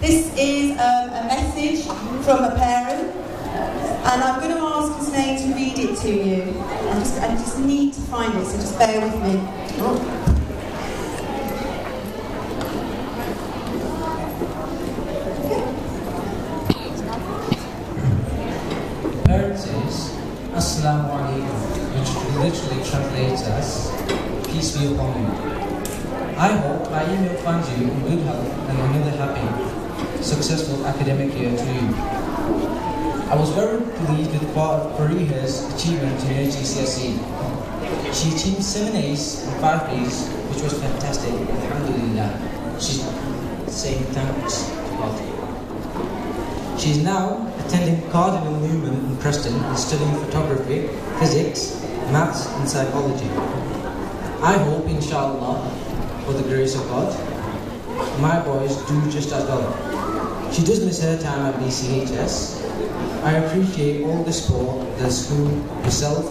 This is um, a message from a parent, and I'm going to ask Hussein to read it to you. I just, I just need to find it, so just bear with me. Oh. Parent Assalamu alaikum, which literally translates as, Peace be upon you. I hope my email finds you in good health and another happy, successful academic year to you. I was very pleased with Fariha's achievement in HGCSE. She achieved 7 A's and 5 B's, which was fantastic. Alhamdulillah. She's saying thanks to God. She is now attending Cardinal Newman in Preston and studying photography, physics, maths, and psychology. I hope, inshallah, for the grace of God, my boys do just as well. She does miss her time at BCHS. I appreciate all the support the school, herself,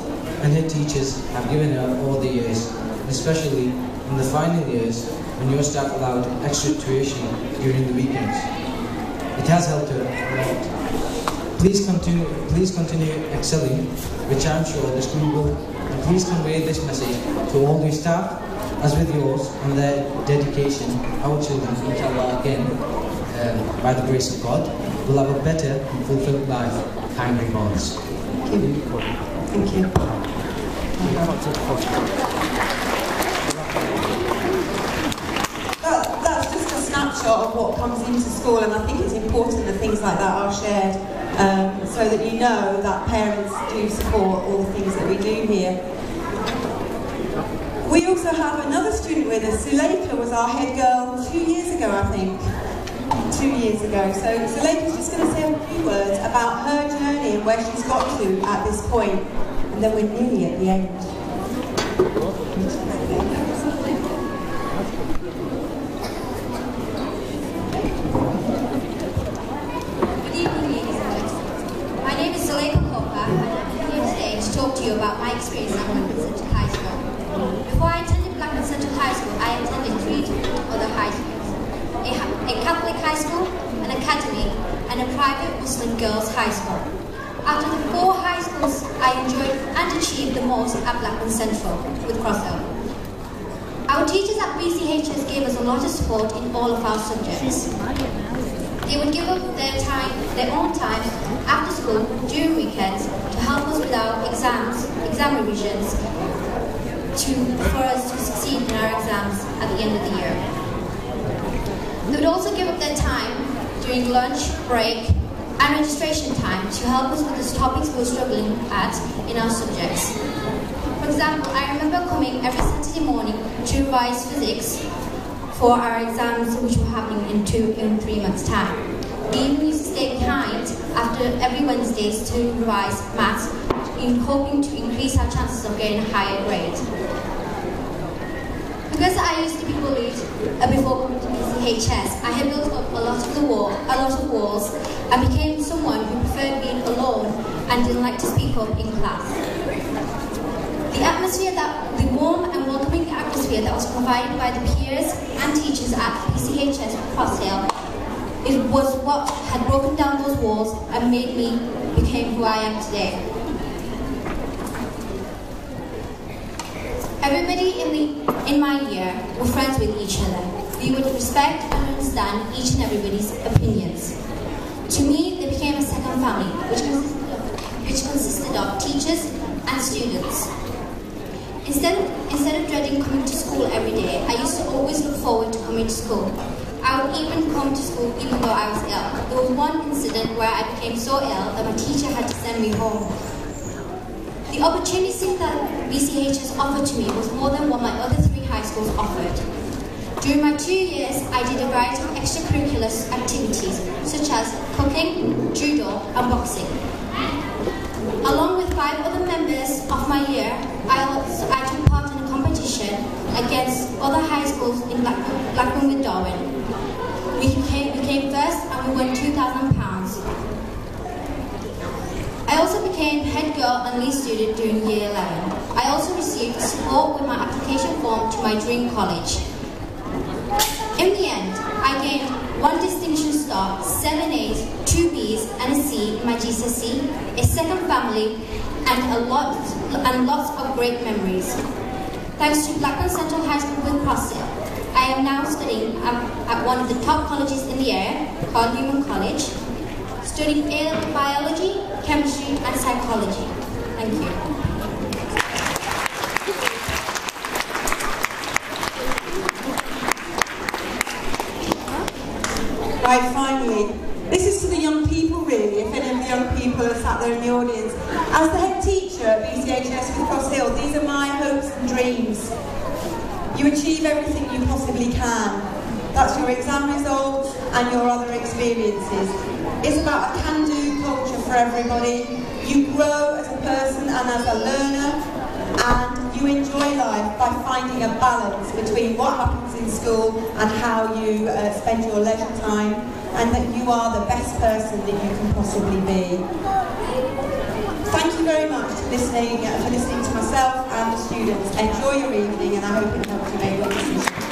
and her teachers have given her over the years, especially in the final years when your staff allowed extra tuition during the weekends. It has helped her a lot. Please continue, please continue excelling, which I'm sure the school will. And please convey this message to all the staff, as with yours, and their dedication. Our children, inshallah, again, um, by the grace of God, will have a better and fulfilled life. Kind regards. Thank you. That, that's just a snapshot of what comes into school, and I think it's important that things like that are shared um, so that you know that parents do support all the things that we do here. We also have another student with us. Suleika was our head girl two years ago, I think. Two years ago. So Suleika's just going to say a few words about her journey and where she's got to at this point. and then we're nearly at the end. Good evening, ladies and gentlemen. My name is Zuleika Kopa, I'm here today to talk to you about my experience at Central High. Before I attended Blackburn Central High School, I attended three other high schools. A, a Catholic high school, an academy, and a private Muslim girls' high school. After the four high schools, I enjoyed and achieved the most at Blackman Central with Crosshill. Our teachers at BCHS gave us a lot of support in all of our subjects. They would give up their time, their own time after school during weekends to help us with our exams, exam revisions, to for us to succeed in our exams at the end of the year. They would also give up their time during lunch, break, and registration time to help us with the topics we were struggling at in our subjects. For example, I remember coming every Saturday morning to revise physics for our exams which were happening in two in three months' time. We even used to stay behind after every Wednesdays to revise maths in hoping to increase our chances of getting a higher grade. Because I used to be bullied uh, before coming to BCHS, I had built up a lot of the wall, a lot of walls, and became someone who preferred being alone and didn't like to speak up in class. The atmosphere that, the warm and welcoming atmosphere that was provided by the peers and teachers at BCHS Crosshill, it was what had broken down those walls and made me become who I am today. Everybody in the in my year were friends with each other. We would respect and understand each and everybody's opinions. To me, they became a second family, which consisted of, which consisted of teachers and students. Instead of, instead of dreading coming to school every day, I used to always look forward to coming to school. I would even come to school even though I was ill. There was one incident where I became so ill that my teacher had to send me home. The opportunity that BCH has offered to me was more than what my other three high schools offered. During my two years, I did a variety of extracurricular activities such as cooking, judo, and boxing. Along with five other members of my year, I, also, I took part in a competition against other high schools in Blackburn, Blackburn with Darwen. We came, we came first and we won £2,000. I also girl and student during year 11. I also received support with my application form to my dream college. In the end, I gained one distinction star seven A's, two B's, and a C in my GCSE, a second family, and a lot and lots of great memories. Thanks to Blackburn Central High School with Crosshill, I am now studying at, at one of the top colleges in the area, called Newman College, studying biology, chemistry, and psychology. Thank you. Right, finally, this is to the young people really, if any of the young people are sat there in the audience. As the head teacher at BCHS with Crosshill, these are my hopes and dreams. You achieve everything you possibly can. That's your exam results and your other experiences. It's about a can-do culture for everybody. You grow as a person and as a learner, and you enjoy life by finding a balance between what happens in school and how you uh, spend your leisure time, and that you are the best person that you can possibly be. Thank you very much for listening, for listening to myself and the students. Enjoy your evening, and I hope it helps you make your decision.